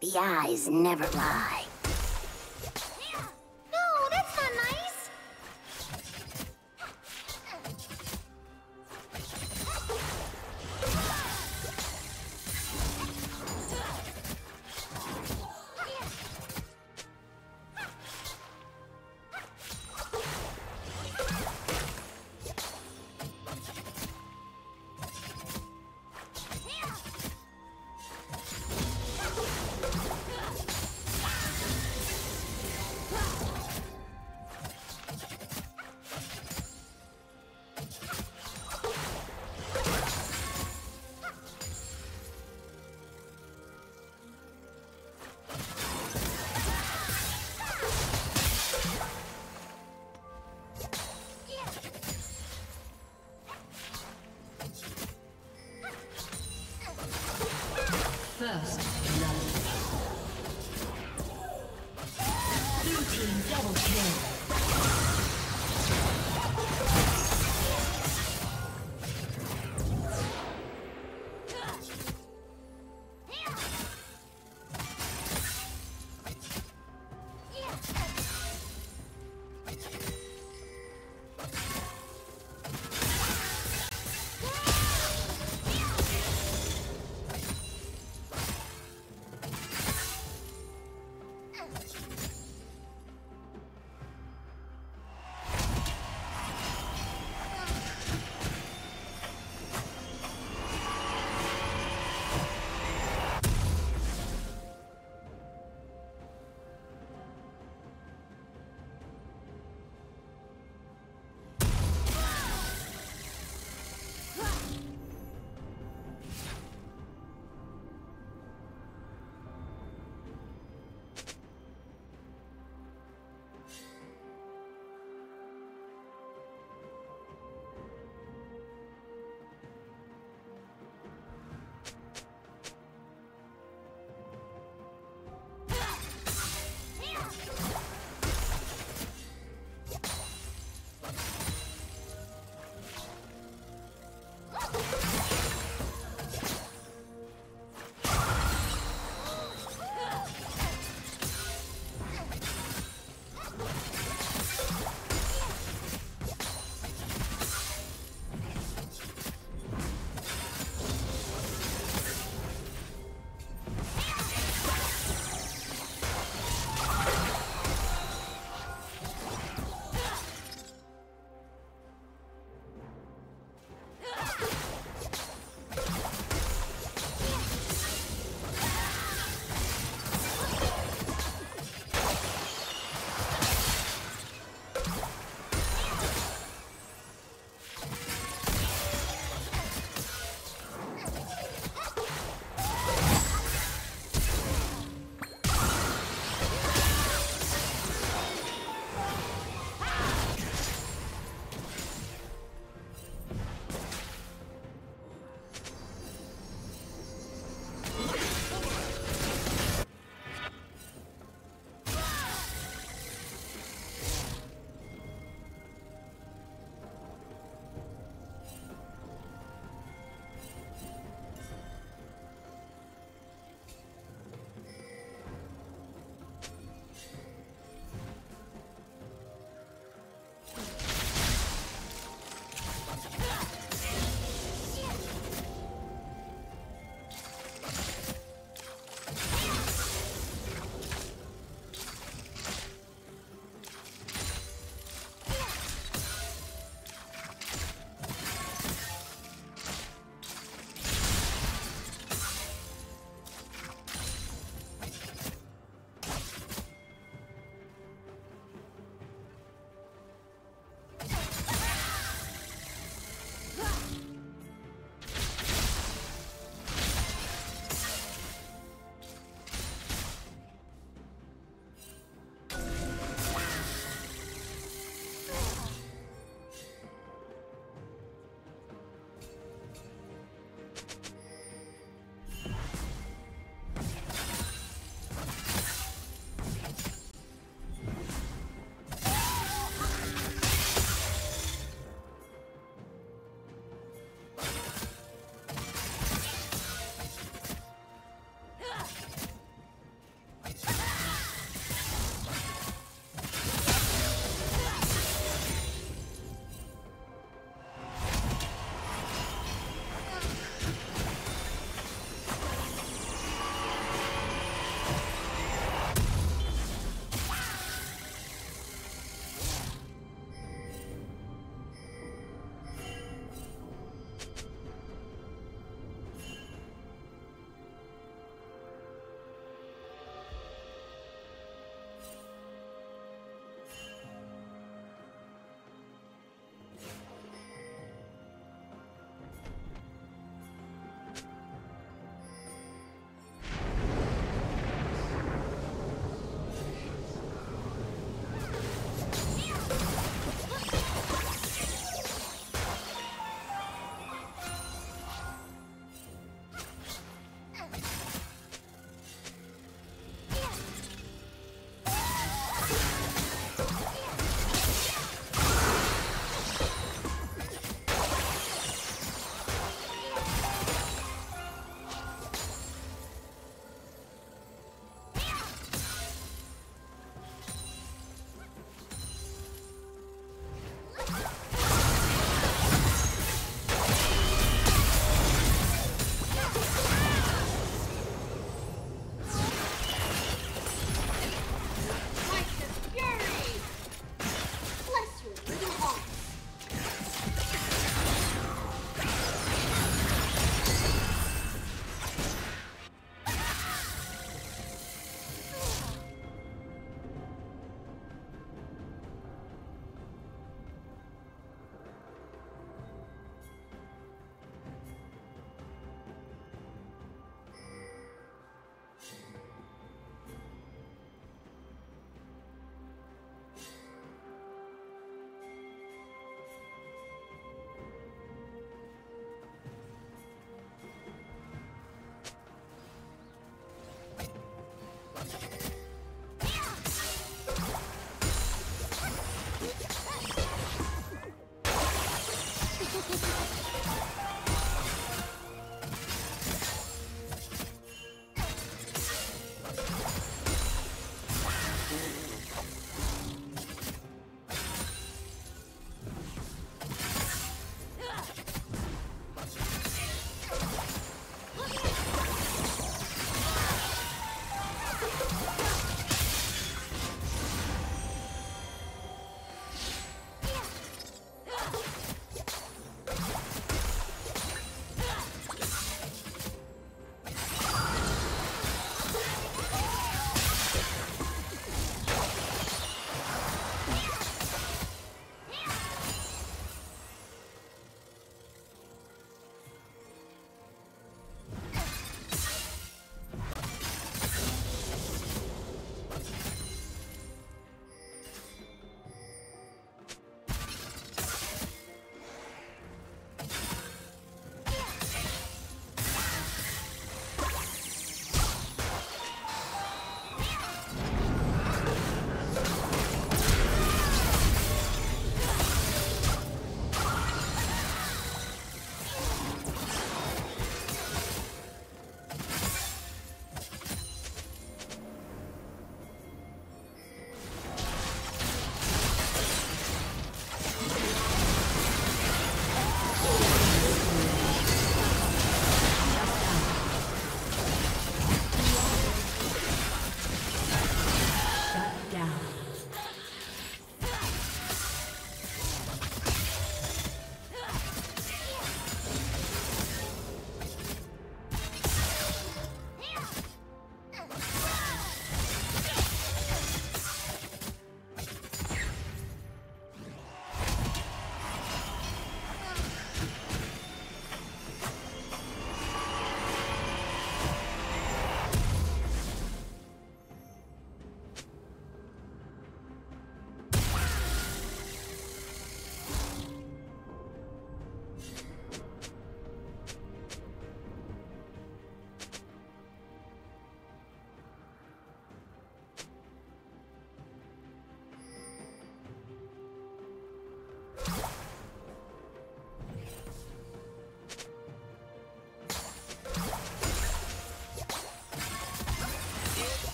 The eyes never lie.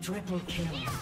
Triple kill.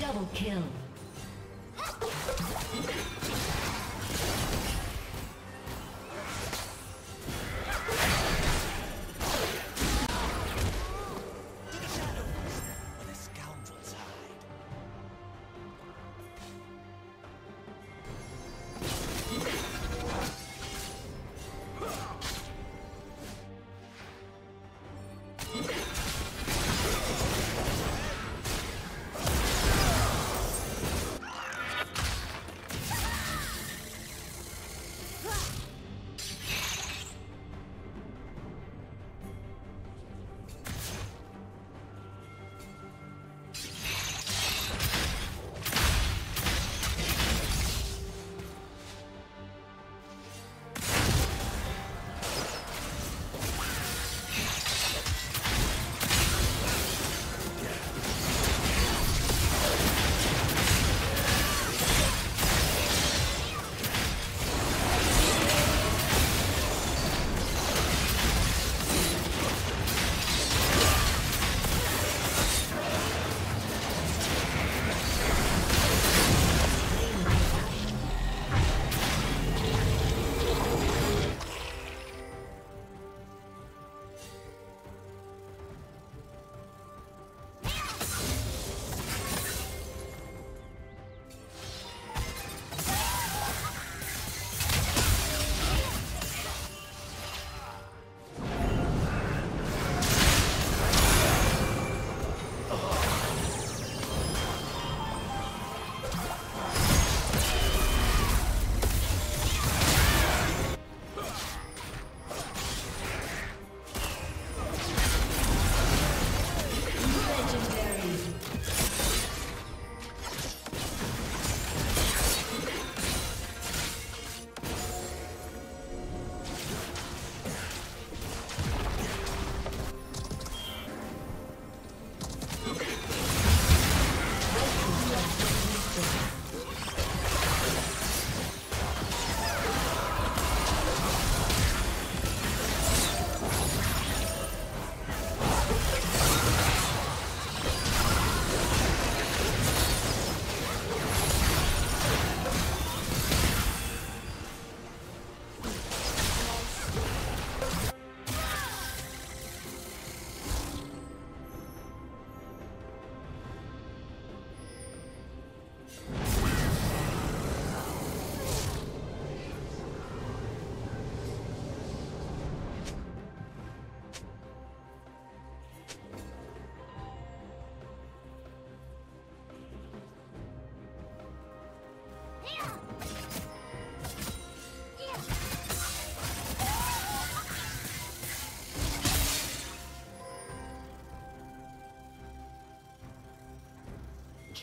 Double kill.